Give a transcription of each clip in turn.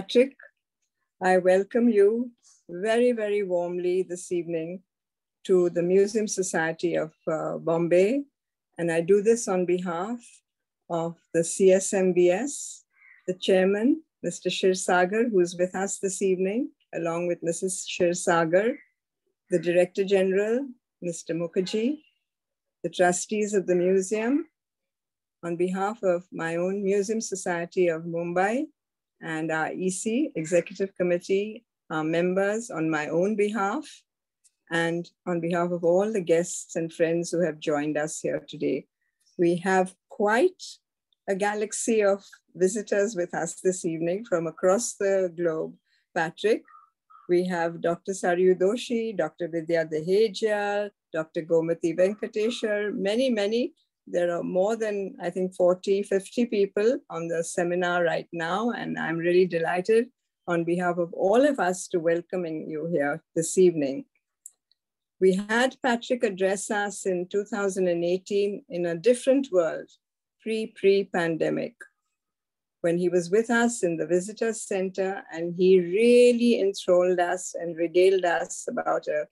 Patrick, I welcome you very, very warmly this evening to the Museum Society of uh, Bombay. And I do this on behalf of the CSMVS, the chairman, Mr. Shirsagar, who is with us this evening, along with Mrs. Shirsagar, the director general, Mr. Mukherjee, the trustees of the museum, on behalf of my own Museum Society of Mumbai, and our EC, Executive Committee our members on my own behalf and on behalf of all the guests and friends who have joined us here today. We have quite a galaxy of visitors with us this evening from across the globe. Patrick, we have Dr. Saryu Doshi, Dr. Vidya Dehejia, Dr. Gomati Venkateshwar, many, many there are more than, I think, 40, 50 people on the seminar right now. And I'm really delighted on behalf of all of us to welcoming you here this evening. We had Patrick address us in 2018 in a different world, pre-pre-pandemic, when he was with us in the visitor center and he really enthralled us and regaled us about a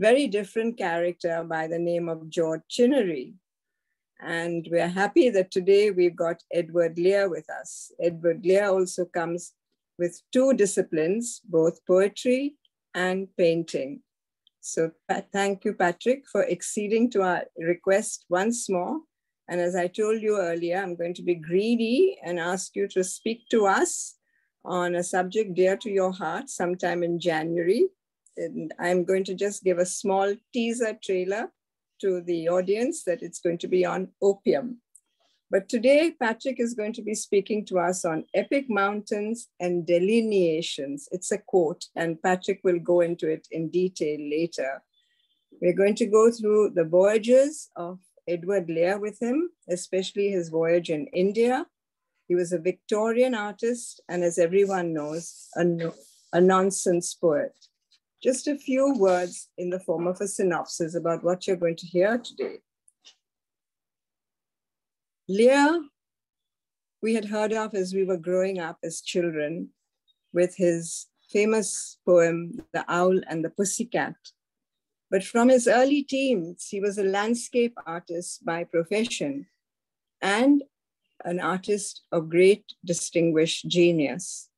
very different character by the name of George Chinnery, and we're happy that today we've got Edward Lear with us. Edward Lear also comes with two disciplines, both poetry and painting. So thank you, Patrick, for acceding to our request once more. And as I told you earlier, I'm going to be greedy and ask you to speak to us on a subject dear to your heart sometime in January. And I'm going to just give a small teaser trailer to the audience that it's going to be on opium. But today, Patrick is going to be speaking to us on epic mountains and delineations. It's a quote, and Patrick will go into it in detail later. We're going to go through the voyages of Edward Lear with him, especially his voyage in India. He was a Victorian artist, and as everyone knows, a, no, a nonsense poet just a few words in the form of a synopsis about what you're going to hear today. Lear, we had heard of as we were growing up as children with his famous poem, The Owl and the Pussycat. But from his early teens, he was a landscape artist by profession and an artist of great distinguished genius.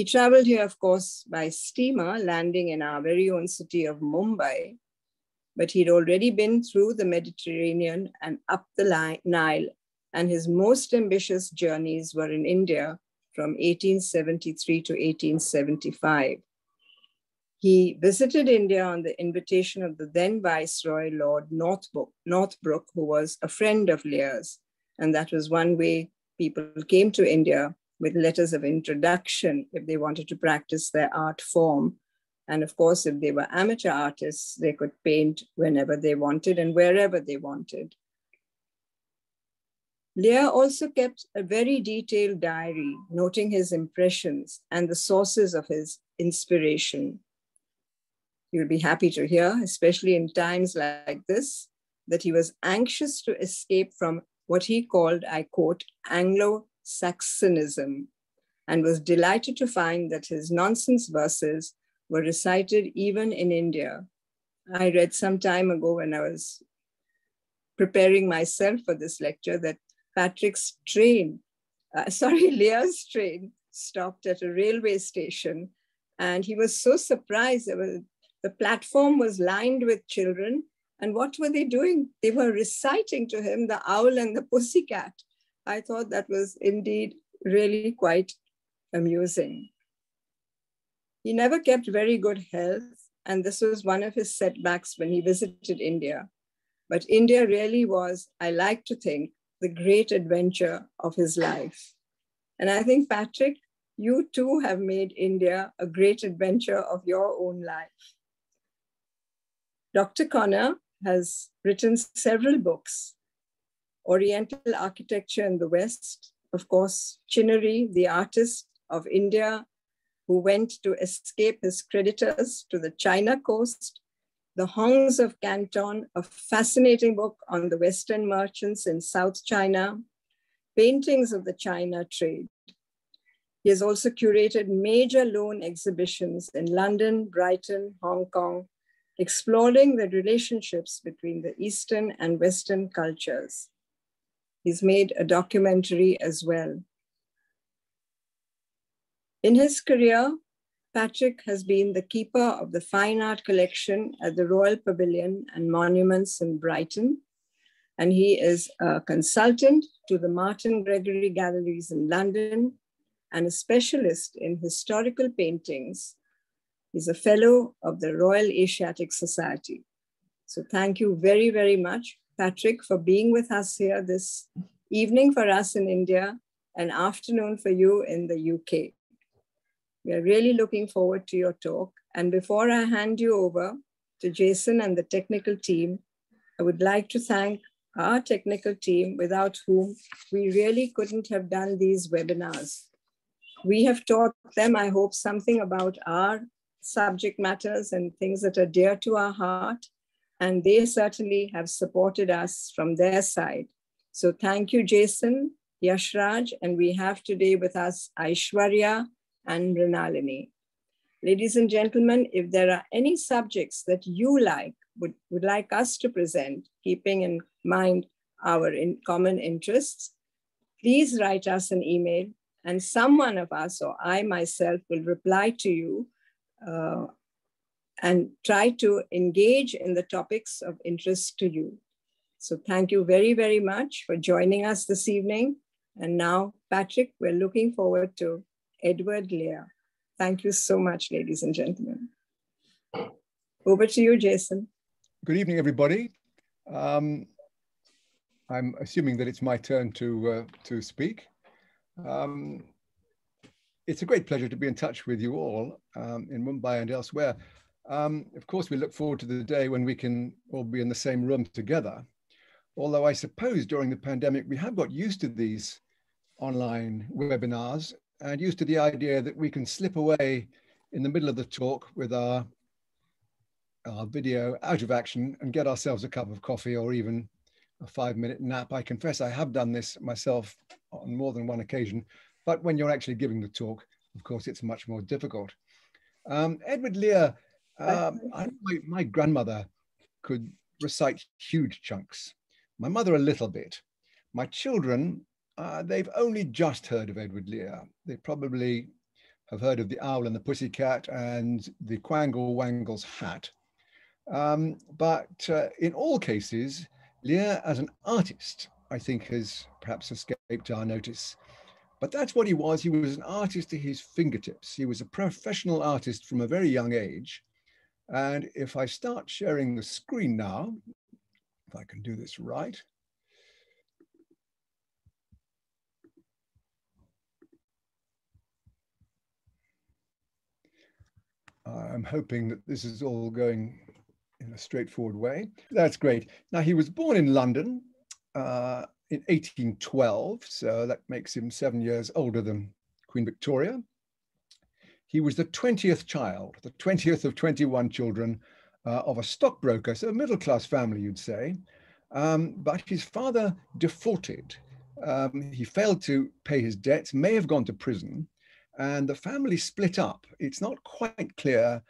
He traveled here, of course, by steamer, landing in our very own city of Mumbai. But he'd already been through the Mediterranean and up the Nile, and his most ambitious journeys were in India from 1873 to 1875. He visited India on the invitation of the then Viceroy Lord Northbrook, Northbrook, who was a friend of Lear's. And that was one way people came to India with letters of introduction if they wanted to practice their art form. And of course, if they were amateur artists, they could paint whenever they wanted and wherever they wanted. Lear also kept a very detailed diary, noting his impressions and the sources of his inspiration. You'll be happy to hear, especially in times like this, that he was anxious to escape from what he called, I quote, Anglo Saxonism and was delighted to find that his nonsense verses were recited even in India. I read some time ago when I was preparing myself for this lecture that Patrick's train, uh, sorry, Lear's train stopped at a railway station. And he was so surprised. Was, the platform was lined with children. And what were they doing? They were reciting to him the owl and the pussycat. I thought that was indeed really quite amusing. He never kept very good health, and this was one of his setbacks when he visited India. But India really was, I like to think, the great adventure of his life. And I think, Patrick, you too have made India a great adventure of your own life. Dr. Conner has written several books Oriental architecture in the West, of course, Chinnery, the artist of India, who went to escape his creditors to the China coast, The Hongs of Canton, a fascinating book on the Western merchants in South China, paintings of the China trade. He has also curated major loan exhibitions in London, Brighton, Hong Kong, exploring the relationships between the Eastern and Western cultures. He's made a documentary as well. In his career, Patrick has been the keeper of the fine art collection at the Royal Pavilion and Monuments in Brighton. And he is a consultant to the Martyn Gregory Galleries in London and a specialist in historical paintings He's a fellow of the Royal Asiatic Society. So thank you very, very much, Patrick, for being with us here this evening for us in India and afternoon for you in the UK. We are really looking forward to your talk. And before I hand you over to Jason and the technical team, I would like to thank our technical team without whom we really couldn't have done these webinars. We have taught them, I hope, something about our subject matters and things that are dear to our heart. And they certainly have supported us from their side. So thank you, Jason, Yashraj, and we have today with us Aishwarya and Mrinalini. Ladies and gentlemen, if there are any subjects that you like, would, would like us to present, keeping in mind our in common interests, please write us an email and someone of us or I myself will reply to you uh, and try to engage in the topics of interest to you. So thank you very, very much for joining us this evening. And now, Patrick, we're looking forward to Edward Lear. Thank you so much, ladies and gentlemen. Over to you, Jason. Good evening, everybody. Um, I'm assuming that it's my turn to, uh, to speak. Um, it's a great pleasure to be in touch with you all um, in Mumbai and elsewhere. Um, of course, we look forward to the day when we can all be in the same room together. Although I suppose during the pandemic, we have got used to these online webinars and used to the idea that we can slip away in the middle of the talk with our, our video out of action and get ourselves a cup of coffee or even a five minute nap. I confess I have done this myself on more than one occasion, but when you're actually giving the talk, of course, it's much more difficult. Um, Edward Lear, um, I, my, my grandmother could recite huge chunks. My mother a little bit. My children, uh, they've only just heard of Edward Lear. They probably have heard of the owl and the pussycat and the Quangle Wangle's hat. Um, but uh, in all cases, Lear as an artist, I think has perhaps escaped our notice. But that's what he was. He was an artist to his fingertips. He was a professional artist from a very young age. And if I start sharing the screen now, if I can do this right. I'm hoping that this is all going in a straightforward way. That's great. Now, he was born in London uh, in 1812, so that makes him seven years older than Queen Victoria. He was the 20th child, the 20th of 21 children uh, of a stockbroker, so a middle class family, you'd say. Um, but his father defaulted. Um, he failed to pay his debts, may have gone to prison, and the family split up. It's not quite clear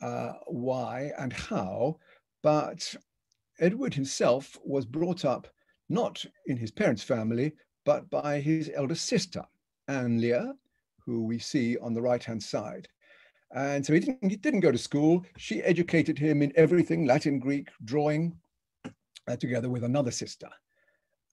uh, why and how, but Edward himself was brought up not in his parents' family, but by his elder sister, Anne Lear, who we see on the right-hand side. And so he didn't, he didn't go to school. She educated him in everything, Latin, Greek, drawing, uh, together with another sister.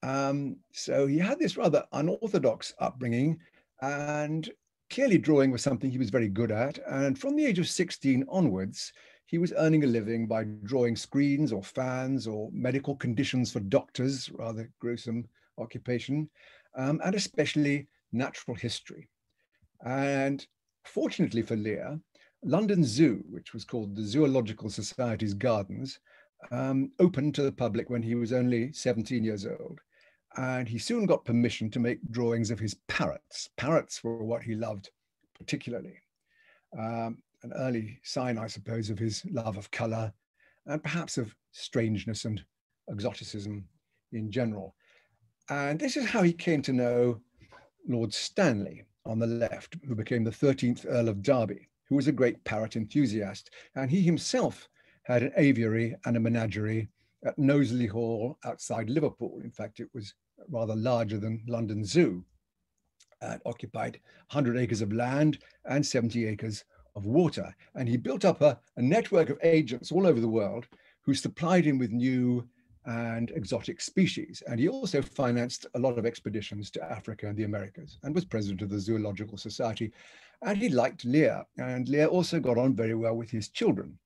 Um, so he had this rather unorthodox upbringing and clearly drawing was something he was very good at. And from the age of 16 onwards, he was earning a living by drawing screens or fans or medical conditions for doctors, rather gruesome occupation, um, and especially natural history. And fortunately for Lear, London Zoo, which was called the Zoological Society's Gardens, um, opened to the public when he was only 17 years old. And he soon got permission to make drawings of his parrots. Parrots were what he loved particularly. Um, an early sign, I suppose, of his love of color and perhaps of strangeness and exoticism in general. And this is how he came to know Lord Stanley on the left, who became the 13th Earl of Derby, who was a great parrot enthusiast. And he himself had an aviary and a menagerie at Knowsley Hall outside Liverpool. In fact, it was rather larger than London Zoo uh, and occupied 100 acres of land and 70 acres of water. And he built up a, a network of agents all over the world who supplied him with new and exotic species. And he also financed a lot of expeditions to Africa and the Americas and was president of the Zoological Society. And he liked Lear. And Lear also got on very well with his children.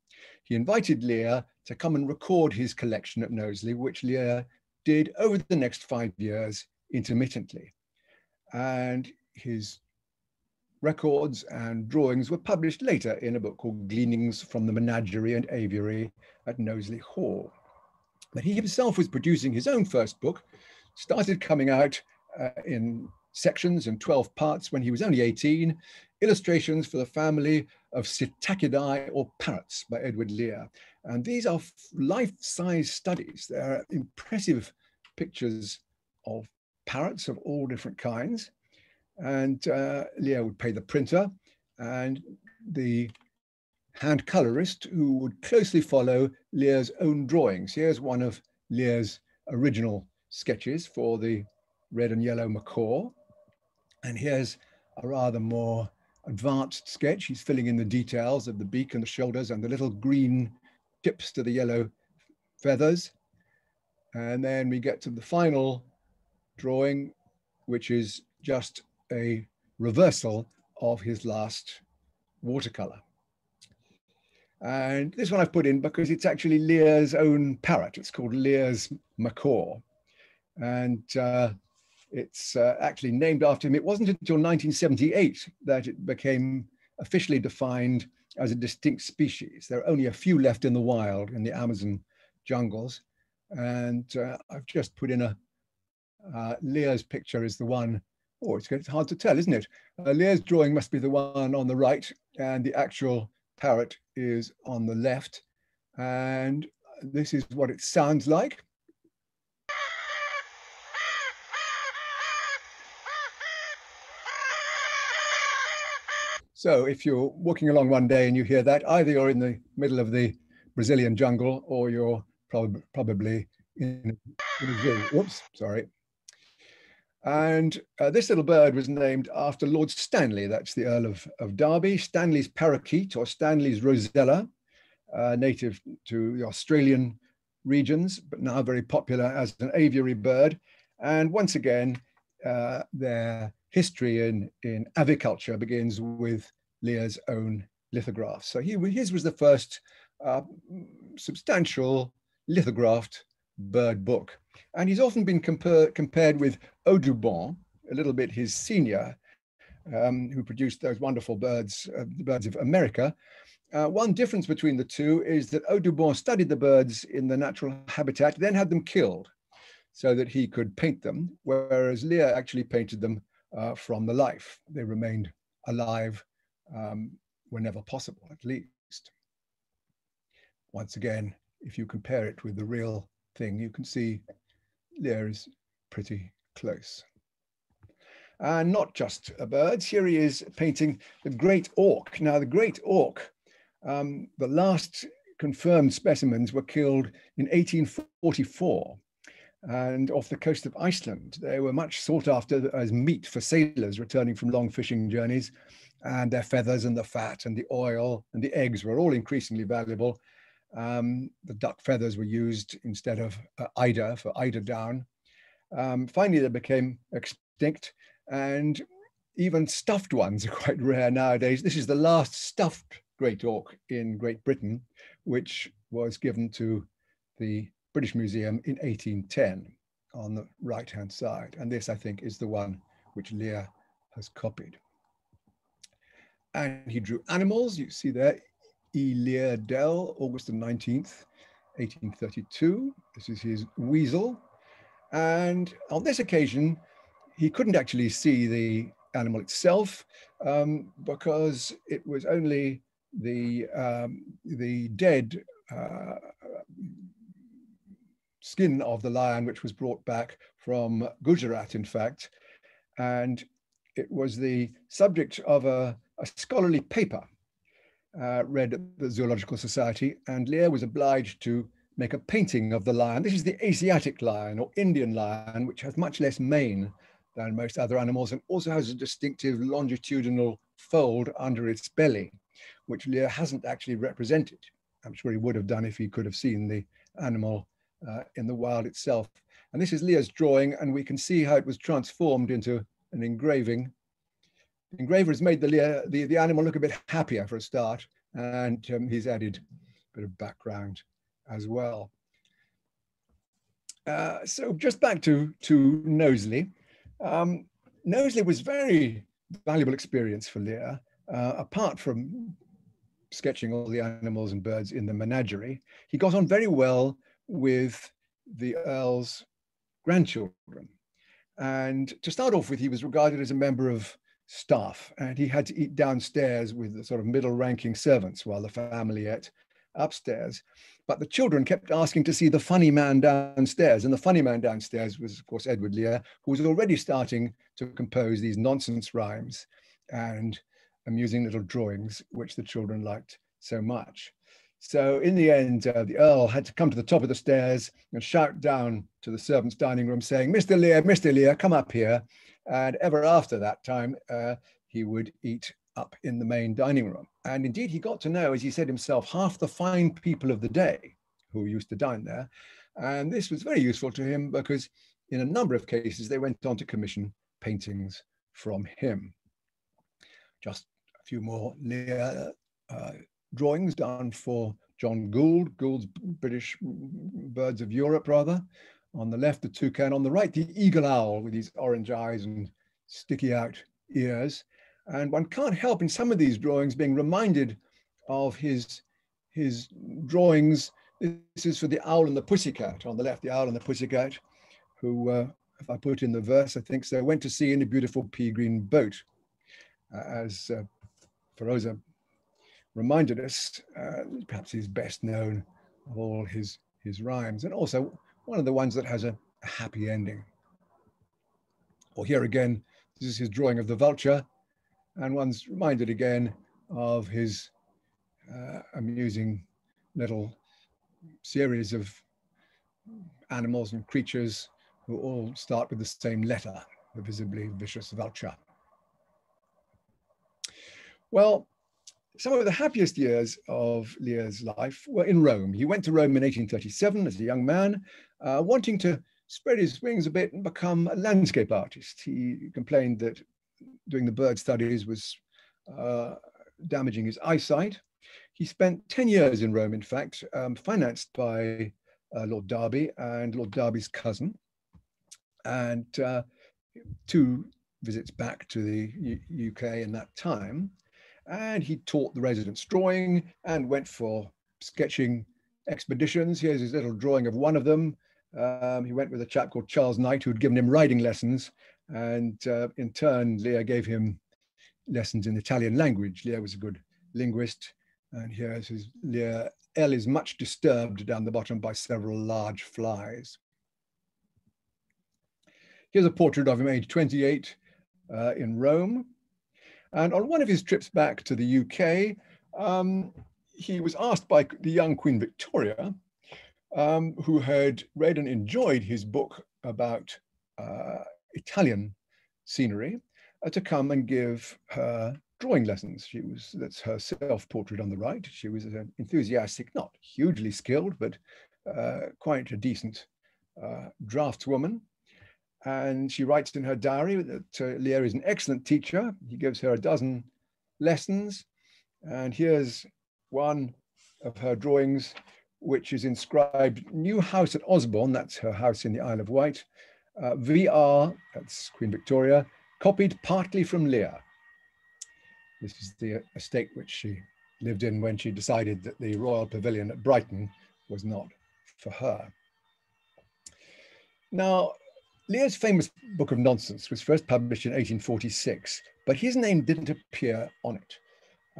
He invited Lear to come and record his collection at Knowsley, which Lear did over the next five years intermittently. And his records and drawings were published later in a book called Gleanings from the Menagerie and Aviary at Knowsley Hall. But he himself was producing his own first book, started coming out uh, in sections and 12 parts when he was only 18, Illustrations for the Family of Psittacidae or Parrots by Edward Lear. And these are life-size studies. They're impressive pictures of parrots of all different kinds. And uh, Lear would pay the printer and the hand colorist who would closely follow Lear's own drawings. Here's one of Lear's original sketches for the red and yellow macaw. And here's a rather more advanced sketch. He's filling in the details of the beak and the shoulders and the little green tips to the yellow feathers. And then we get to the final drawing, which is just a reversal of his last watercolor. And this one I've put in because it's actually Lear's own parrot. It's called Lear's macaw. And uh, it's uh, actually named after him. It wasn't until 1978 that it became officially defined as a distinct species. There are only a few left in the wild in the Amazon jungles. And uh, I've just put in a, uh, Lear's picture is the one, oh, it's, it's hard to tell, isn't it? Uh, Lear's drawing must be the one on the right and the actual parrot is on the left. And this is what it sounds like. So if you're walking along one day and you hear that, either you're in the middle of the Brazilian jungle or you're prob probably in, in a zoo. Sorry. And uh, this little bird was named after Lord Stanley, that's the Earl of, of Derby, Stanley's parakeet or Stanley's rosella, uh, native to the Australian regions, but now very popular as an aviary bird. And once again, uh, their history in, in aviculture begins with Lear's own lithographs. So he, his was the first uh, substantial lithographed bird book. And he's often been compar compared with Audubon, a little bit his senior, um, who produced those wonderful birds, uh, the birds of America. Uh, one difference between the two is that Audubon studied the birds in the natural habitat, then had them killed so that he could paint them, whereas Lear actually painted them uh, from the life. They remained alive um, whenever possible, at least. Once again, if you compare it with the real thing, you can see there is pretty close. And not just a bird, here he is painting the great auk. Now the great auk, um, the last confirmed specimens were killed in 1844 and off the coast of Iceland. They were much sought after as meat for sailors returning from long fishing journeys and their feathers and the fat and the oil and the eggs were all increasingly valuable um, the duck feathers were used instead of uh, eider for eider down. Um, finally, they became extinct, and even stuffed ones are quite rare nowadays. This is the last stuffed great auk in Great Britain, which was given to the British Museum in 1810 on the right-hand side. And this, I think, is the one which Lear has copied. And he drew animals, you see there, Elia Dell, August the 19th, 1832. This is his weasel. And on this occasion, he couldn't actually see the animal itself um, because it was only the, um, the dead uh, skin of the lion, which was brought back from Gujarat, in fact. And it was the subject of a, a scholarly paper uh, read at the Zoological Society, and Lear was obliged to make a painting of the lion. This is the Asiatic lion or Indian lion, which has much less mane than most other animals and also has a distinctive longitudinal fold under its belly, which Lear hasn't actually represented. I'm sure he would have done if he could have seen the animal uh, in the wild itself. And this is Lear's drawing, and we can see how it was transformed into an engraving. Engraver has made the, Lear, the, the animal look a bit happier for a start, and um, he's added a bit of background as well. Uh, so just back to, to Knowsley. Um, was very valuable experience for Lear, uh, apart from sketching all the animals and birds in the menagerie. He got on very well with the Earl's grandchildren. And to start off with, he was regarded as a member of staff and he had to eat downstairs with the sort of middle ranking servants while the family ate upstairs. But the children kept asking to see the funny man downstairs. And the funny man downstairs was, of course, Edward Lear, who was already starting to compose these nonsense rhymes and amusing little drawings, which the children liked so much. So in the end, uh, the Earl had to come to the top of the stairs and shout down to the servants' dining room saying, Mr. Lear, Mr. Lear, come up here. And ever after that time, uh, he would eat up in the main dining room. And indeed, he got to know, as he said himself, half the fine people of the day who used to dine there. And this was very useful to him because in a number of cases, they went on to commission paintings from him. Just a few more Lear uh, drawings done for John Gould, Gould's British Birds of Europe, rather. On the left, the toucan. On the right, the eagle owl with his orange eyes and sticky out ears. And one can't help in some of these drawings being reminded of his, his drawings. This is for the owl and the pussycat. On the left, the owl and the pussycat, who, uh, if I put in the verse, I think so, went to sea in a beautiful pea green boat. Uh, as uh, Feroza reminded us, uh, perhaps he's best known of all his, his rhymes, and also one of the ones that has a, happy ending. Or here again, this is his drawing of the vulture, and one's reminded again of his uh, amusing little series of animals and creatures who all start with the same letter, the visibly vicious vulture. Well, some of the happiest years of Lear's life were in Rome. He went to Rome in 1837 as a young man, uh, wanting to spread his wings a bit and become a landscape artist. He complained that doing the bird studies was uh, damaging his eyesight. He spent 10 years in Rome, in fact, um, financed by uh, Lord Derby and Lord Derby's cousin, and uh, two visits back to the U UK in that time and he taught the residents drawing and went for sketching expeditions. Here's his little drawing of one of them. Um, he went with a chap called Charles Knight who had given him riding lessons and uh, in turn Lear gave him lessons in Italian language. Lear was a good linguist and here is Lear. L is much disturbed down the bottom by several large flies. Here's a portrait of him aged 28 uh, in Rome. And on one of his trips back to the UK, um, he was asked by the young Queen Victoria, um, who had read and enjoyed his book about uh, Italian scenery, uh, to come and give her drawing lessons. She was, that's her self-portrait on the right. She was an enthusiastic, not hugely skilled, but uh, quite a decent uh, draftswoman. And she writes in her diary that uh, Lear is an excellent teacher. He gives her a dozen lessons. And here's one of her drawings, which is inscribed New House at Osborne, that's her house in the Isle of Wight. Uh, VR, that's Queen Victoria, copied partly from Lear. This is the estate which she lived in when she decided that the Royal Pavilion at Brighton was not for her. Now, Lear's famous book of nonsense was first published in 1846, but his name didn't appear on it.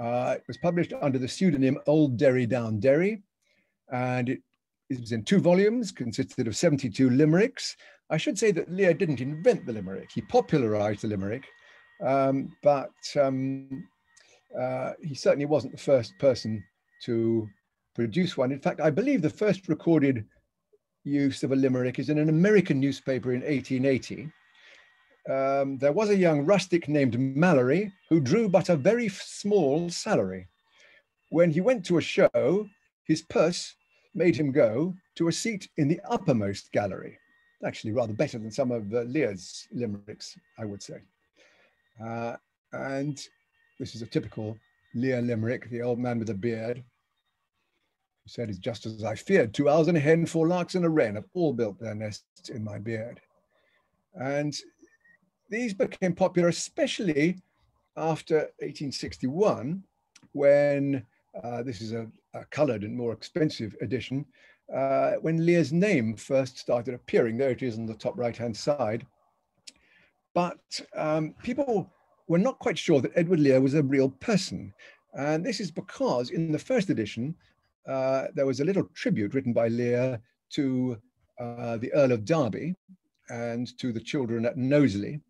Uh, it was published under the pseudonym Old Derry Down Derry, and it, was in two volumes, consisted of 72 limericks. I should say that Lear didn't invent the limerick, he popularized the limerick, Um, but um, uh, he certainly wasn't the first person to produce one. In fact, I believe the first recorded use of a limerick is in an American newspaper in 1880. Um, there was a young rustic named Mallory who drew but a very small salary. When he went to a show, his purse made him go to a seat in the uppermost gallery. Actually, rather better than some of uh, Lear's limericks, I would say. Uh, and this is a typical Lear limerick, the old man with a beard, who said, It's just as I feared. Two owls and a hen, four larks and a wren have all built their nests in my beard. And these became popular, especially after 1861, when uh, this is a, a, colored and more expensive edition, uh, when Lear's name first started appearing. There it is on the top right hand side. But um, people were not quite sure that Edward Lear was a real person. And this is because in the first edition, uh, there was a little tribute written by Lear to uh, the Earl of Derby and to the children at Knowsley.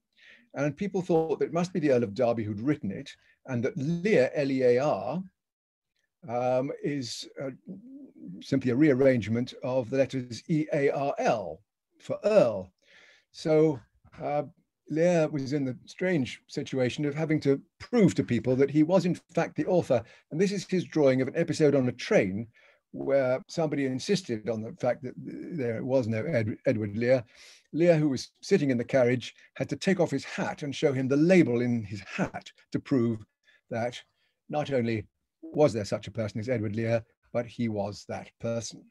And people thought that it must be the Earl of Derby who'd written it, and that Lear, L-E-A-R, um, is uh, simply a rearrangement of the letters E-A-R-L for Earl. So uh, Lear was in the strange situation of having to prove to people that he was in fact the author. And this is his drawing of an episode on a train where somebody insisted on the fact that there was no Ed, Edward Lear. Lear, who was sitting in the carriage, had to take off his hat and show him the label in his hat to prove that not only was there such a person as Edward Lear, but he was that person.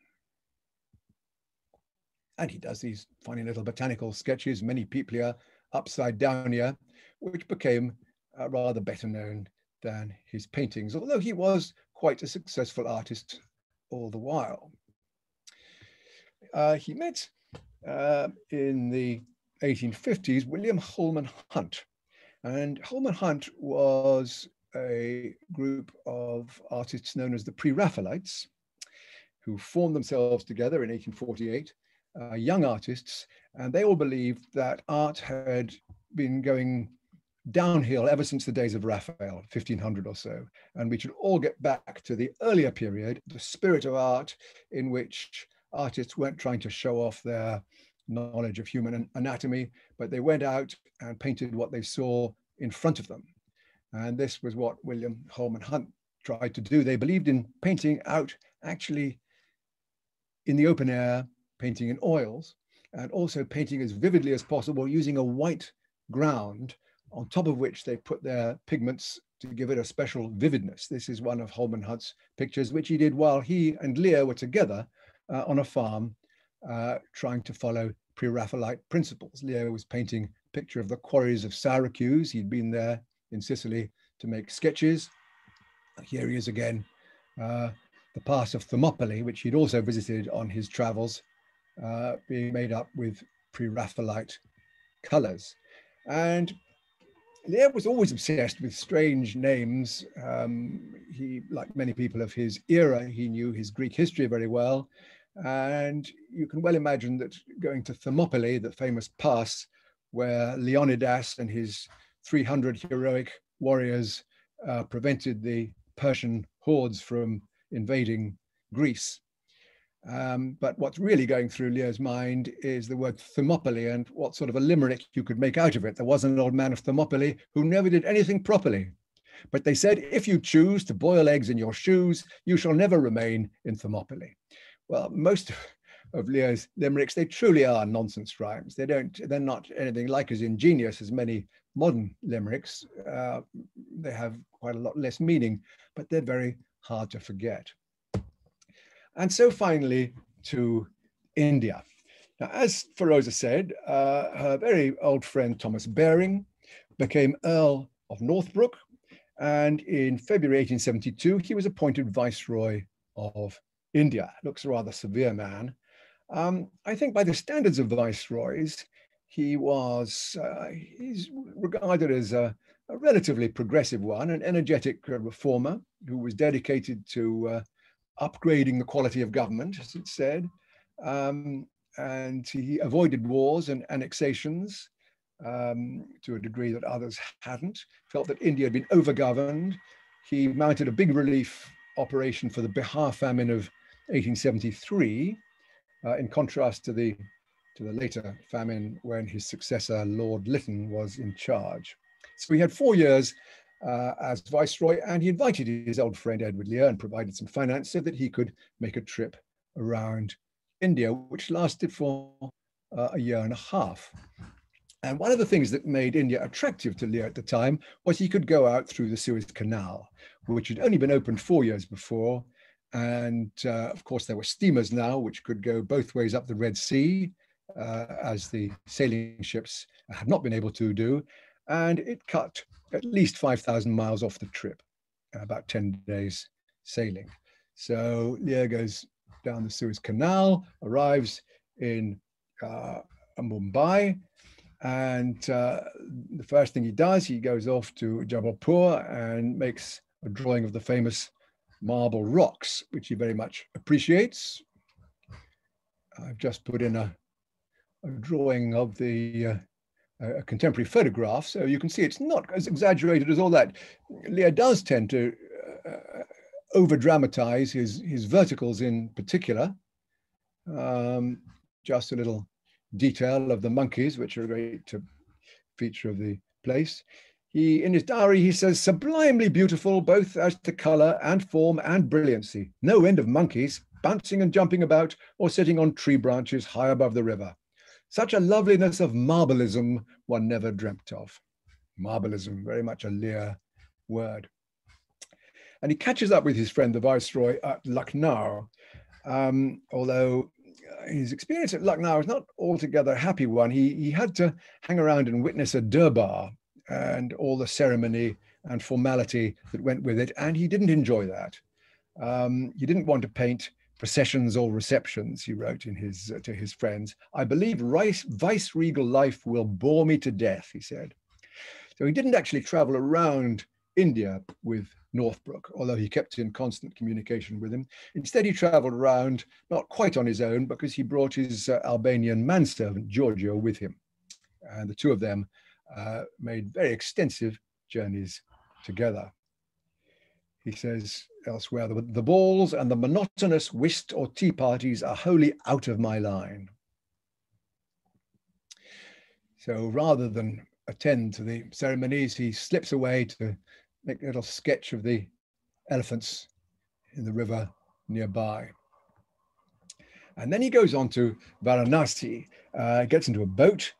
And he does these funny little botanical sketches, many people here upside down here, which became uh, rather better known than his paintings, although he was quite a successful artist all the while. Uh, he met uh, in the 1850s William Holman Hunt. And Holman Hunt was a group of artists known as the Pre-Raphaelites, who formed themselves together in 1848, uh, young artists, and they all believed that art had been going downhill ever since the days of Raphael, 1500 or so. And we should all get back to the earlier period, the spirit of art, in which artists weren't trying to show off their knowledge of human anatomy, but they went out and painted what they saw in front of them. And this was what William Holman Hunt tried to do. They believed in painting out actually in the open air, painting in oils, and also painting as vividly as possible using a white ground on top of which they put their pigments to give it a special vividness. This is one of Holman Hunt's pictures, which he did while he and Lear were together uh, on a farm uh, trying to follow pre-Raphaelite principles. Lear was painting a picture of the quarries of Syracuse. He'd been there in Sicily to make sketches. Here he is again, uh, the pass of Thermopylae, which he'd also visited on his travels, uh, being made up with pre-Raphaelite colors. And Lear was always obsessed with strange names. Um, he, like many people of his era, he knew his Greek history very well. And you can well imagine that going to Thermopylae, the famous pass where Leonidas and his 300 heroic warriors uh, prevented the Persian hordes from invading Greece, um, but what's really going through Lear's mind is the word Thermopylae and what sort of a limerick you could make out of it. There was an old man of Thermopylae who never did anything properly. But they said, if you choose to boil eggs in your shoes, you shall never remain in Thermopylae. Well, most of Lear's limericks, they truly are nonsense rhymes. They don't, they're not anything like as ingenious as many modern limericks. Uh, they have quite a lot less meaning, but they're very hard to forget. And so finally to India. Now, as Feroza said, uh, her very old friend Thomas Baring became Earl of Northbrook, and in February 1872, he was appointed Viceroy of India. Looks a rather severe man. Um, I think by the standards of viceroys, he was uh, he's regarded as a, a, relatively progressive one, an energetic reformer who was dedicated to uh, upgrading the quality of government, as it said. Um, and he avoided wars and annexations. um, to a degree that others hadn't, felt that India had been overgoverned. He mounted a big relief operation for the Bihar famine of 1873, uh, in contrast to the, to the later famine when his successor, Lord Lytton, was in charge. So he had four years uh, as viceroy, and he invited his old friend Edward Lear and provided some finance so that he could make a trip around India, which lasted for uh, a year and a half. And one of the things that made India attractive to Lear at the time was he could go out through the Suez Canal, which had only been opened four years before. And uh, of course, there were steamers now, which could go both ways up the Red Sea, uh, as the sailing ships had not been able to do. And it cut at least 5,000 miles off the trip, about 10 days sailing. So Lear goes down the Suez Canal, arrives in uh, Mumbai, and uh, the first thing he does, he goes off to Jabalpur and makes a drawing of the famous marble rocks, which he very much appreciates. I've just put in a, a drawing of the uh, a contemporary photograph, so you can see it's not as exaggerated as all that. Lear does tend to uh, over dramatize his, his verticals in particular. Um, just a little detail of the monkeys, which are a great feature of the place. He, in his diary, he says, sublimely beautiful, both as to color and form and brilliancy. No end of monkeys bouncing and jumping about or sitting on tree branches high above the river. Such a loveliness of marbleism one never dreamt of. Marbleism, very much a Lear word. And he catches up with his friend, the Viceroy at Lucknow, um, although his experience at Lucknow is not altogether a happy one. He, he had to hang around and witness a durbar and all the ceremony and formality that went with it, and he didn't enjoy that. Um, he didn't want to paint processions or receptions, he wrote in his, uh, to his friends. I believe vice regal life will bore me to death, he said. So he didn't actually travel around India with Northbrook, although he kept in constant communication with him. Instead, he traveled around, not quite on his own, because he brought his uh, Albanian manservant, Giorgio, with him. And the two of them uh, made very extensive journeys together. He says elsewhere, the, the balls and the monotonous whist or tea parties are wholly out of my line. So rather than attend to the ceremonies, he slips away to make a little sketch of the elephants in the river nearby. And then he goes on to Varanasi, uh, gets into a boat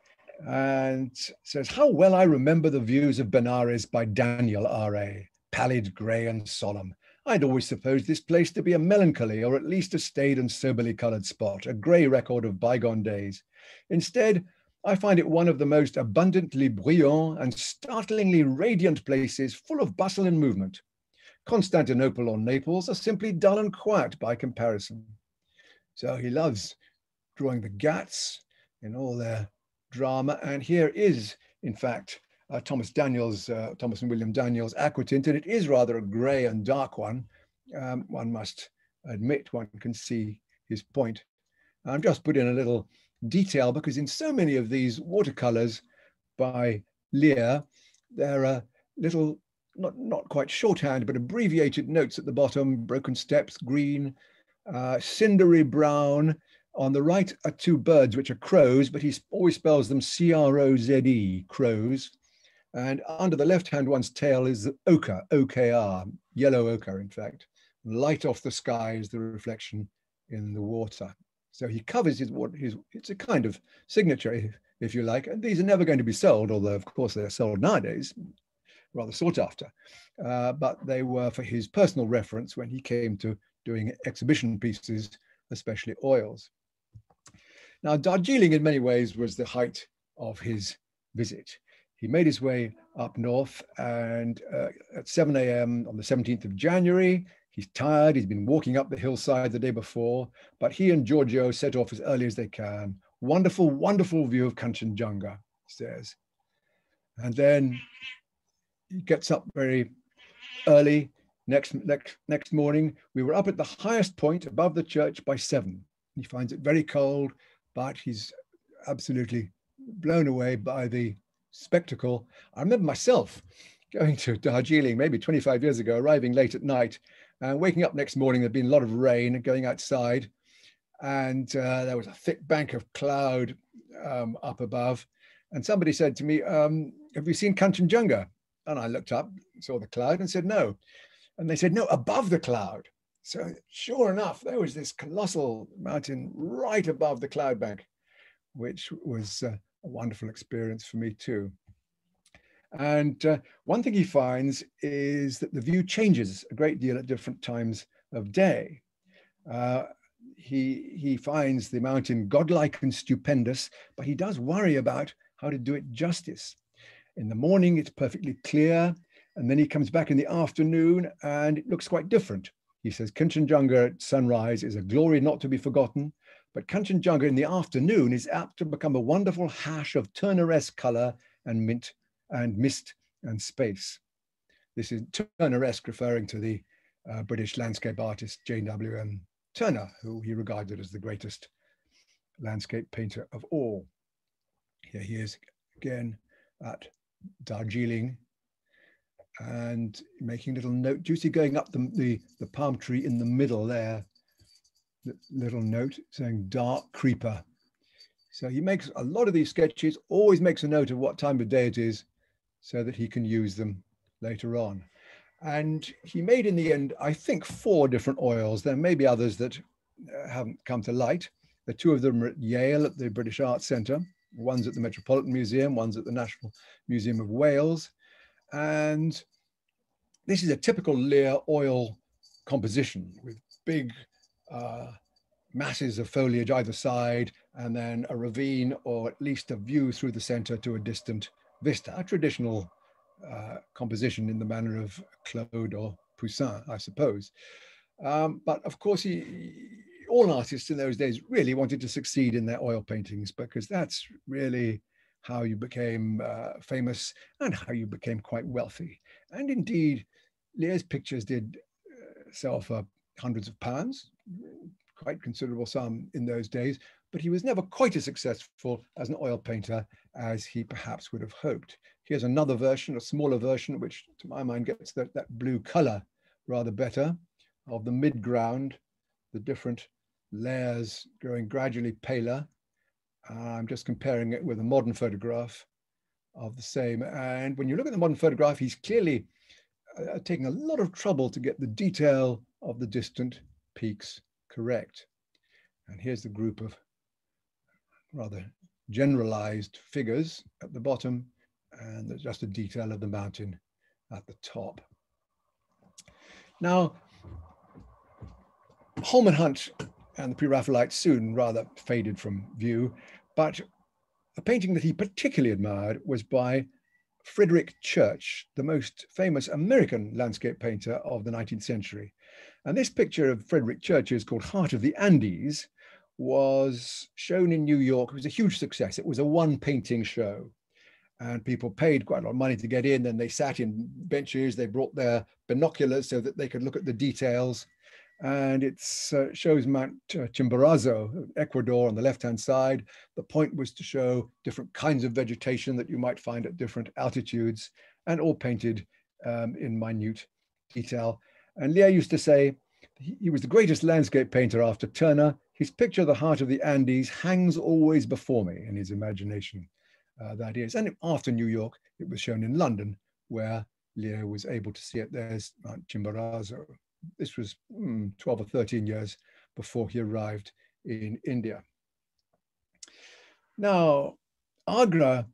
and says, How well I remember the views of Benares by Daniell R.A., pallid, grey, and solemn. I'd always supposed this place to be a melancholy or at least a staid and soberly coloured spot, a grey record of bygone days. Instead, I find it one of the most abundantly brilliant and startlingly radiant places full of bustle and movement. Constantinople or Naples are simply dull and quiet by comparison. So he loves drawing the Ghats in all their drama. And here is, in fact, uh, Thomas Daniell's, uh, Thomas and William Daniell's aquatint, and it is rather a grey and dark one. Um, one must admit, one can see his point. I've just put in a little detail because in so many of these watercolors by Lear, there are little, not, not quite shorthand, but abbreviated notes at the bottom, broken steps, green, uh, cindery brown. On the right are two birds, which are crows, but he always spells them C-R-O-Z-E, crows. And under the left-hand one's tail is ochre, O-K-R, yellow ochre, in fact. Light off the sky is the reflection in the water. So he covers his what his it's a kind of signature, if, if you like. And these are never going to be sold, although of course they're sold nowadays, rather sought after. Uh, but they were for his personal reference when he came to doing exhibition pieces, especially oils. Now, Darjeeling in many ways was the height of his visit. He made his way up north and uh, at 7 a.m. on the 17th of January, He's tired, he's been walking up the hillside the day before, but he and Giorgio set off as early as they can. Wonderful, wonderful view of Kanchenjunga, he says. And then he gets up very early. Next, next, next morning, we were up at the highest point above the church by seven. He finds it very cold, but he's absolutely blown away by the spectacle. I remember myself going to Darjeeling maybe 25 years ago, arriving late at night, and waking up next morning. There'd been a lot of rain, going outside, and uh, there was a thick bank of cloud um, up above. And somebody said to me, um, "Have you seen Kanchenjunga?" And I looked up, saw the cloud, and said, "No." And they said, "No, above the cloud." So sure enough, there was this colossal mountain right above the cloud bank, which was uh, a wonderful experience for me too. And uh, one thing he finds is that the view changes a great deal at different times of day. Uh, he, he finds the mountain godlike and stupendous, but he does worry about how to do it justice. In the morning, it's perfectly clear. And then he comes back in the afternoon and it looks quite different. He says, Kanchenjunga at sunrise is a glory not to be forgotten, but Kanchenjunga in the afternoon is apt to become a wonderful hash of Turneresque color and mint and mist and space. This is Turneresque referring to the uh, British landscape artist J.W.M. Turner, who he regarded as the greatest landscape painter of all. Here he is again at Darjeeling and making little note. Do you see going up the, the, the palm tree in the middle there? Little note saying dark creeper. So he makes a lot of these sketches, always makes a note of what time of day it is so that he can use them later on. And he made in the end, I think, four different oils. There may be others that uh, haven't come to light. The two of them are at Yale at the British Arts Centre. One's at the Metropolitan Museum, one's at the National Museum of Wales. And this is a typical Lear oil composition with big uh, masses of foliage either side, and then a ravine or at least a view through the center to a distant vista, a traditional uh, composition in the manner of Claude or Poussin, I suppose. Um, but of course, he, all artists in those days really wanted to succeed in their oil paintings because that's really how you became uh, famous and how you became quite wealthy. And indeed, Lear's pictures did uh, sell for hundreds of pounds, quite considerable sum in those days, but he was never quite as successful as an oil painter as he perhaps would have hoped. Here's another version, a smaller version, which to my mind gets that, that blue color rather better of the mid-ground, the different layers growing gradually paler. I'm just comparing it with a modern photograph of the same. And when you look at the modern photograph, he's clearly uh, taking a lot of trouble to get the detail of the distant peaks correct. And here's the group of rather generalized figures at the bottom and just a detail of the mountain at the top. Now, Holman Hunt and the Pre-Raphaelites soon rather faded from view, but a painting that he particularly admired was by Frederick Church, the most famous American landscape painter of the 19th century. And this picture of Frederick Church is called Heart of the Andes, was shown in New York. It was a huge success. It was a one painting show. And people paid quite a lot of money to get in. And they sat in benches. They brought their binoculars so that they could look at the details and it uh, shows Mount uh, Chimborazo, Ecuador, on the left-hand side. The point was to show different kinds of vegetation that you might find at different altitudes, and all painted um, in minute detail. And Lear used to say he, was the greatest landscape painter after Turner. His picture, The Heart of the Andes, hangs always before me in his imagination. Uh, that is, and after New York, it was shown in London, where Lear was able to see it. There's Mount Chimborazo this was mm, 12 or 13 years before he arrived in India. Now, Agra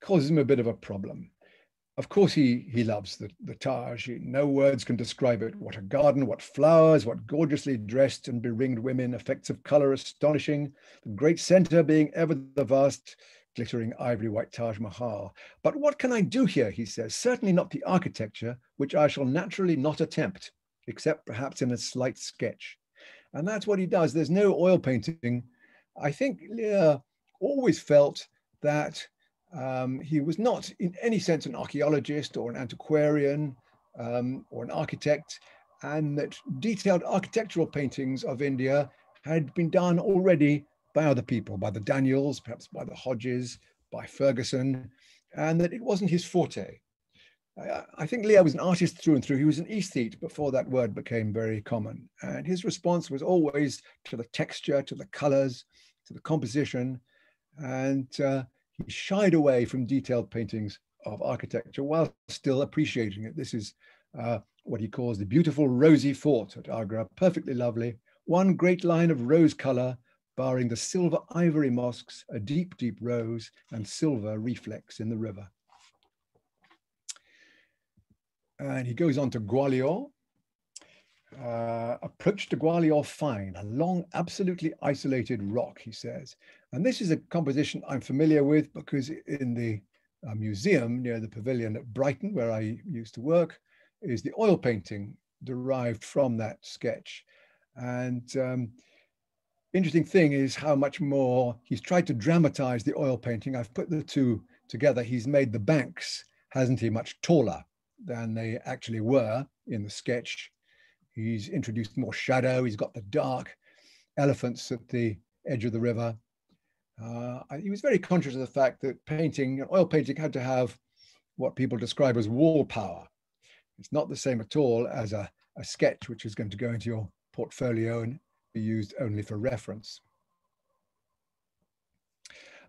causes him a bit of a problem. Of course, he, he loves the, the Taj. No words can describe it. What a garden, what flowers, what gorgeously dressed and beringed women, effects of color astonishing, the great center being ever the vast, glittering ivory white Taj Mahal. But what can I do here, he says, certainly not the architecture, which I shall naturally not attempt except perhaps in a slight sketch. And that's what he does. There's no oil painting. I think Lear always felt that um, he was not in any sense an archaeologist or an antiquarian um, or an architect, and that detailed architectural paintings of India had been done already by other people, by the Daniells, perhaps by the Hodges, by Fergusson, and that it wasn't his forte. I think Lear was an artist through and through. He was an aesthete before that word became very common. And his response was always to the texture, to the colors, to the composition. And uh, he shied away from detailed paintings of architecture while still appreciating it. This is uh, what he calls the beautiful rosy fort at Agra, perfectly lovely. One great line of rose color, barring the silver ivory mosques, a deep, deep rose and silver reflex in the river. And he goes on to Gwalior. Uh, approach to Gwalior fine, a long, absolutely isolated rock, he says. And this is a composition I'm familiar with because in the uh, museum near the pavilion at Brighton, where I used to work, is the oil painting derived from that sketch. And um, interesting thing is how much more he's tried to dramatize the oil painting. I've put the two together. He's made the banks, hasn't he, much taller than they actually were in the sketch. He's introduced more shadow. He's got the dark elephants at the edge of the river. Uh, he was very conscious of the fact that painting, an oil painting had to have what people describe as wall power. It's not the same at all as a, a sketch, which is going to go into your portfolio and be used only for reference.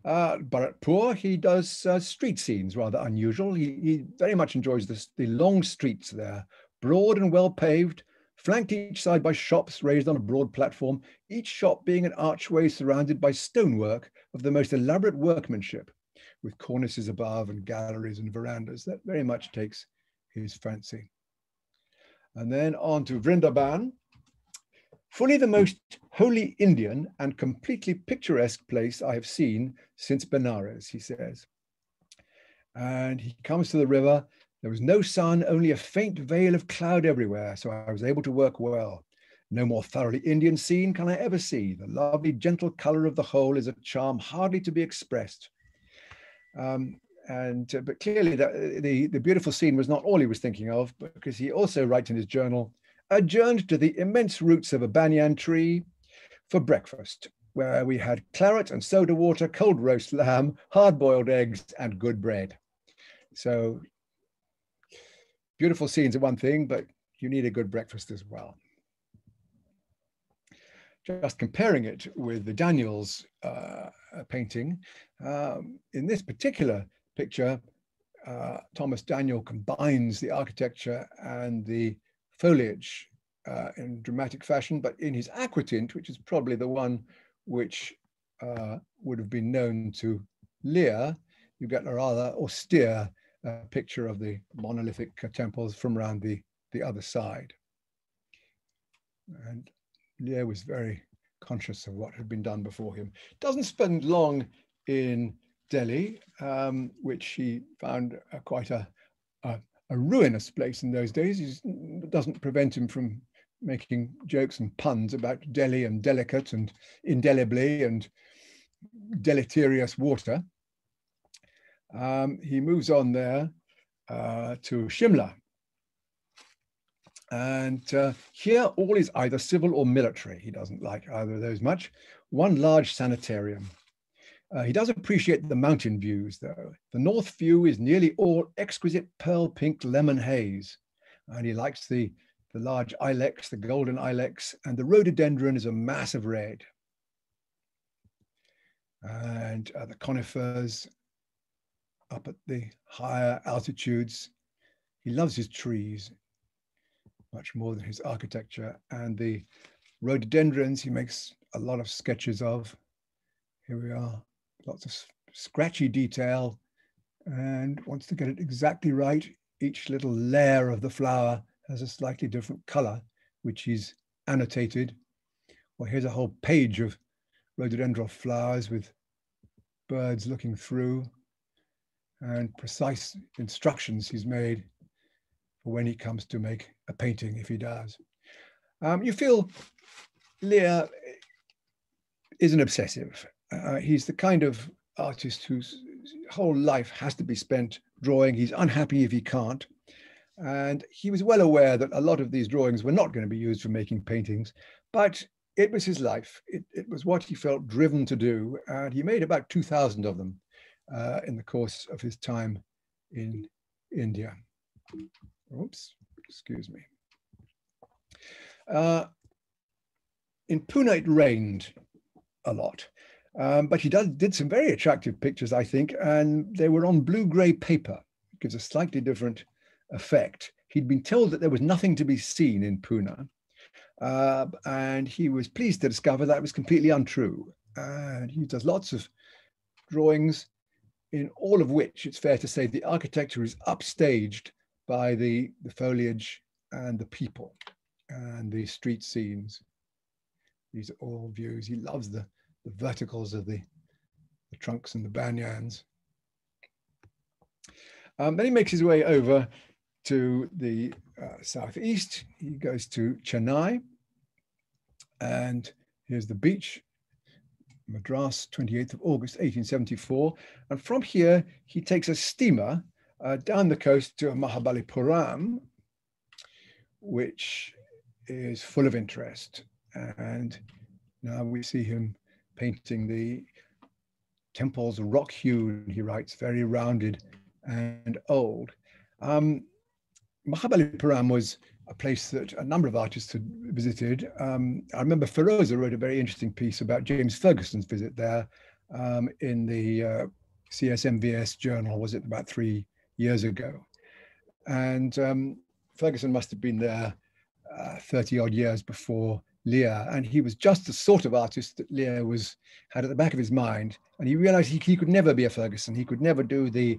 Uh, Bharatpur, he does uh, street scenes, rather unusual. He, he very much enjoys this, the long streets there, broad and well paved, flanked each side by shops raised on a broad platform, each shop being an archway surrounded by stonework of the most elaborate workmanship, with cornices above and galleries and verandas. That very much takes his fancy. And then on to Vrindaban, fully the most holy Indian and completely picturesque place I have seen since Benares, he says. And he comes to the river. There was no sun, only a faint veil of cloud everywhere, so I was able to work well. No more thoroughly Indian scene can I ever see. The lovely, gentle color of the whole is a charm hardly to be expressed. Um, and uh, but clearly, the, the the beautiful scene was not all he was thinking of, because he also writes in his journal, adjourned to the immense roots of a banyan tree for breakfast, where we had claret and soda water, cold roast lamb, hard boiled eggs, and good bread. So, beautiful scenes are one thing, but you need a good breakfast as well. Just comparing it with the Daniells uh, painting, um, in this particular picture, uh, Thomas Daniell combines the architecture and the foliage uh, in dramatic fashion, but in his aquatint, which is probably the one which uh, would have been known to Lear, you get a rather austere picture of the monolithic temples from around the, the other side. And Lear was very conscious of what had been done before him. Doesn't spend long in Delhi, um, which he found quite a, a, a ruinous place in those days. It doesn't prevent him from making jokes and puns about Delhi and delicate and indelibly and deleterious water. Um, he moves on there uh, to Shimla. And uh, here, all is either civil or military. He doesn't like either of those much. One large sanitarium, uh, he does appreciate the mountain views, though. The north view is nearly all exquisite pearl pink lemon haze, and he likes the, the large ilex, the golden ilex, and the rhododendron is a mass of red. And uh, the conifers up at the higher altitudes. He loves his trees much more than his architecture, and the rhododendrons he makes a lot of sketches of. Here we are lots of scratchy detail and wants to get it exactly right. Each little layer of the flower has a slightly different color, which is annotated. Well, here's a whole page of rhododendron flowers with birds looking through and precise instructions he's made for when he comes to make a painting, if he does. Um, you feel Lear is an obsessive uh, he's the kind of artist whose whole life has to be spent drawing. He's unhappy if he can't. And he was well aware that a lot of these drawings were not going to be used for making paintings, but it was his life. It, it was what he felt driven to do. And he made about 2,000 of them uh, in the course of his time in India. Oops, excuse me. Uh, in Pune, it rained a lot, um, but he did, did some very attractive pictures, I think, and they were on blue-gray paper. It gives a slightly different effect. He'd been told that there was nothing to be seen in Pune, uh, and he was pleased to discover that was completely untrue. And he does lots of drawings in all of which it's fair to say the architecture is upstaged by the, the foliage and the people and the street scenes. These are all views. He loves the, the verticals of the, the trunks and the banyans. Um, then he makes his way over to the uh, southeast. He goes to Chennai, and here's the beach, Madras, 28th of August, 1874. And from here, he takes a steamer uh, down the coast to Mahabalipuram, which is full of interest. And now we see him painting the temples rock hewn, he writes, very rounded and old. Um, Mahabalipuram was a place that a number of artists had visited. Um, I remember Feroza wrote a very interesting piece about James Fergusson's visit there um, in the uh, CSMVS journal, was it about three years ago? And um, Fergusson must have been there uh, 30 odd years before Lear, and he was just the sort of artist that Lear was had at the back of his mind, and he realized he, he could never be a Fergusson. He could never do the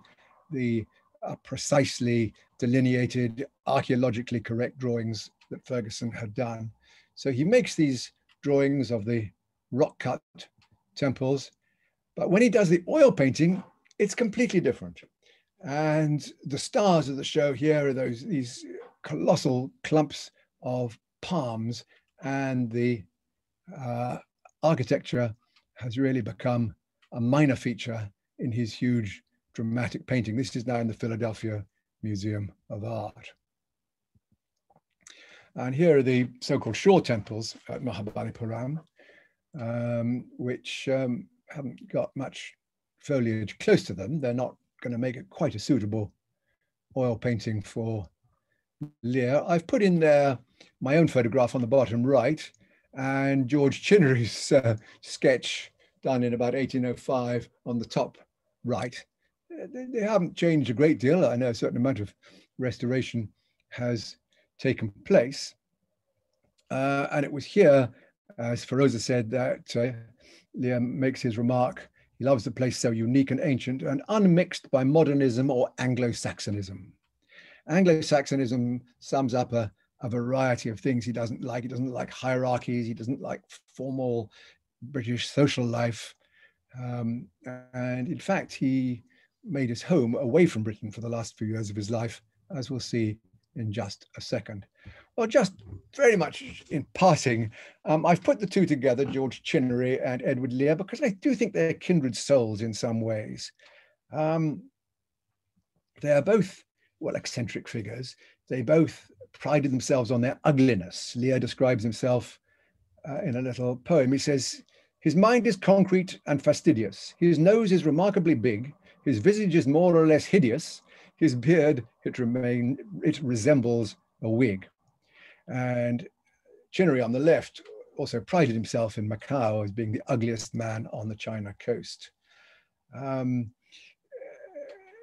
the uh, precisely delineated, archaeologically correct drawings that Fergusson had done. So he makes these drawings of the rock cut temples, but when he does the oil painting, it's completely different. And the stars of the show here are those these colossal clumps of palms, and the uh, architecture has really become a minor feature in his huge dramatic painting. This is now in the Philadelphia Museum of Art. And here are the so-called shore temples at Mahabalipuram, um, which um, haven't got much foliage close to them. They're not going to make it quite a suitable oil painting for Lear. I've put in there my own photograph on the bottom right and George Chinnery's uh, sketch done in about 1805 on the top right they, they haven't changed a great deal. I know a certain amount of restoration has taken place. Uh, and it was here, as Feroza said, that uh, Lear makes his remark. He loves the place so unique and ancient and unmixed by modernism or Anglo-Saxonism. Anglo-Saxonism sums up a, a variety of things he doesn't like. He doesn't like hierarchies. He doesn't like formal British social life. Um, and in fact, he made his home away from Britain for the last few years of his life, as we'll see in just a second. Well, just very much in passing, um, I've put the two together, George Chinnery and Edward Lear, because I do think they're kindred souls in some ways. Um, they are both, well, eccentric figures. They both prided themselves on their ugliness. Lear describes himself uh, in a little poem. He says, his mind is concrete and fastidious. His nose is remarkably big. His visage is more or less hideous. His beard, it remain, it resembles a wig. And Chinnery on the left also prided himself in Macau as being the ugliest man on the China coast. Um,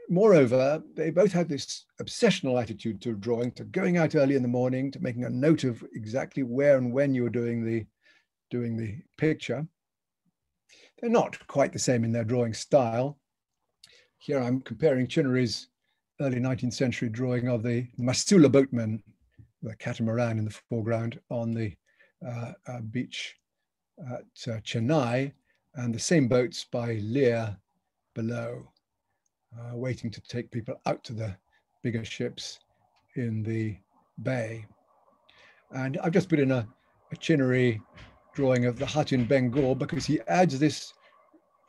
moreover, they both had this obsessional attitude to drawing, to going out early in the morning, to making a note of exactly where and when you were doing the, doing the picture. They're not quite the same in their drawing style. Here I'm comparing Chinnery's early 19th century drawing of the Masula boatmen, the catamaran in the foreground on the uh, uh, beach at uh, Chennai, and the same boats by Lear below, uh, waiting to take people out to the bigger ships in the bay. And I've just put in a, a Chinnery drawing of the hut in Bengal because he adds this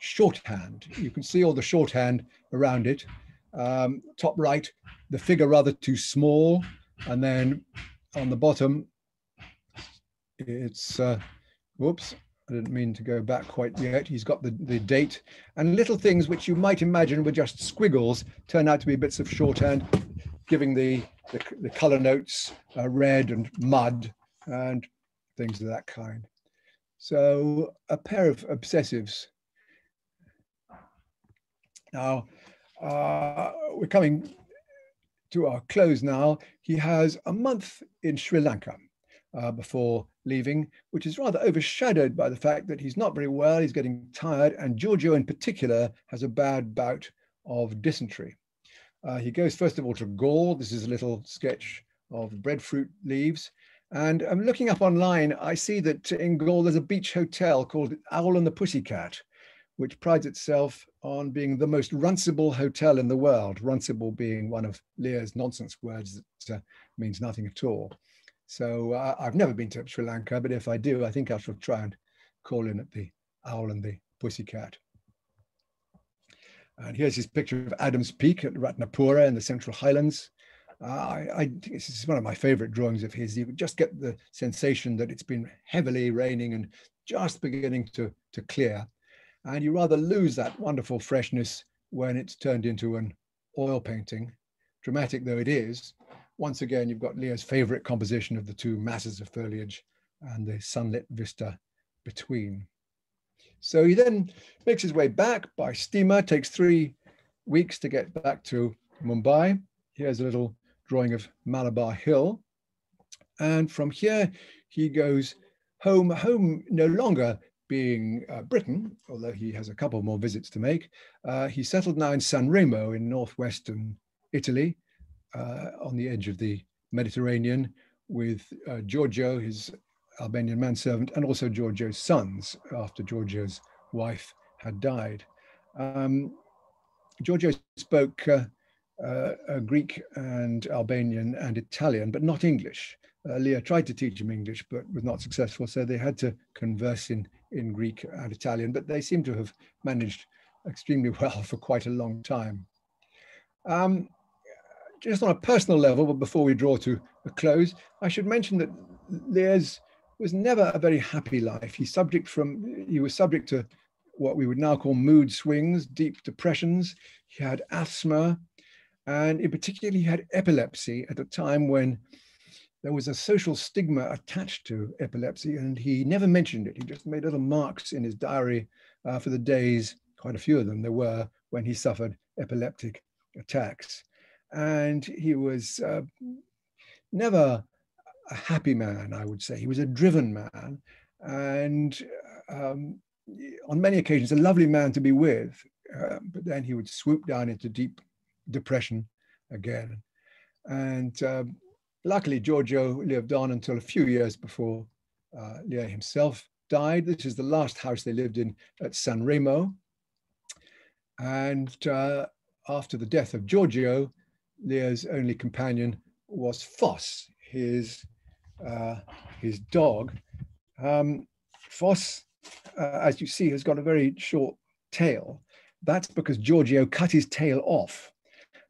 shorthand. You can see all the shorthand around it. Um, top right, the figure rather too small. And then on the bottom, it's, uh, whoops, I didn't mean to go back quite yet. He's got the, the date and little things which you might imagine were just squiggles turn out to be bits of shorthand, giving the, the, the color notes uh, red and mud and things of that kind. So a pair of obsessives. Now, uh, we're coming to our close now. He has a month in Sri Lanka uh, before leaving, which is rather overshadowed by the fact that he's not very well, he's getting tired, and Giorgio in particular has a bad bout of dysentery. Uh, he goes first of all to Galle. This is a little sketch of breadfruit leaves. And I'm looking up online, I see that in Galle there's a beach hotel called Owl and the Pussycat, which prides itself on being the most runcible hotel in the world, runcible being one of Lear's nonsense words that uh, means nothing at all. So uh, I've never been to Sri Lanka, but if I do, I think I shall try and call in at the owl and the pussycat. And here's his picture of Adams Peak at Ratnapura in the Central Highlands. Uh, I, I think this is one of my favorite drawings of his. You just get the sensation that it's been heavily raining and just beginning to, to clear. And you rather lose that wonderful freshness when it's turned into an oil painting, dramatic though it is once again, you've got Lear's favorite composition of the two masses of foliage and the sunlit vista between. So he then makes his way back by steamer, takes three weeks to get back to Mumbai. Here's a little drawing of Malabar Hill. And from here, he goes home, home no longer being uh, Britain, although he has a couple more visits to make. Uh, he settled now in San Remo in northwestern Italy, uh, on the edge of the Mediterranean with uh, Giorgio, his Albanian manservant, and also Giorgio's sons after Giorgio's wife had died. Um, Giorgio spoke uh, Greek and Albanian and Italian, but not English. Uh, Lear tried to teach him English, but was not successful, so they had to converse in, in Greek and Italian, but they seem to have managed extremely well for quite a long time. Um, just on a personal level, but before we draw to a close, I should mention that Lear's was never a very happy life. He subject from he was subject to what we would now call mood swings, deep depressions. He had asthma, and in particular, he had epilepsy at a time when there was a social stigma attached to epilepsy, and he never mentioned it. He just made little marks in his diary uh, for the days, quite a few of them there were, when he suffered epileptic attacks and he was uh, never a happy man, I would say. He was a driven man, and um, on many occasions, a lovely man to be with. Uh, but then he would swoop down into deep depression again. And uh, luckily, Giorgio lived on until a few years before uh, himself died. This is the last house they lived in at San Remo. And uh, after the death of Giorgio, Lear's only companion was Foss, his uh, his dog. Um, Foss, uh, as you see, has got a very short tail. That's because Giorgio cut his tail off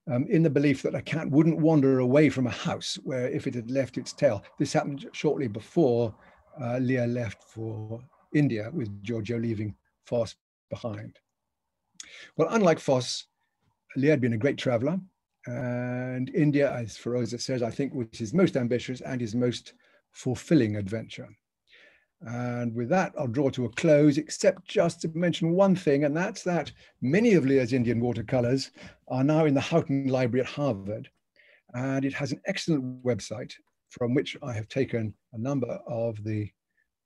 um, in the belief that a cat wouldn't wander away from a house where if it had left its tail. This happened shortly before uh, left for India, with Giorgio leaving Foss behind. Well, unlike Foss, Lear had been a great traveler. And India, as Feroza says, I think was his most ambitious and his most fulfilling adventure. And with that, I'll draw to a close, except just to mention one thing, and that's that many of Lear's Indian watercolors are now in the Houghton Library at Harvard. And it has an excellent website from which I have taken a number of the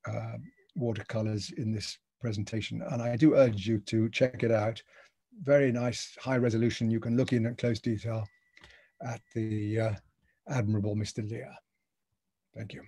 uh, watercolors in this presentation. And I do urge you to check it out very nice high resolution. You can look in at close detail at the uh, admirable Mr. Lear. Thank you.